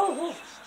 não yo.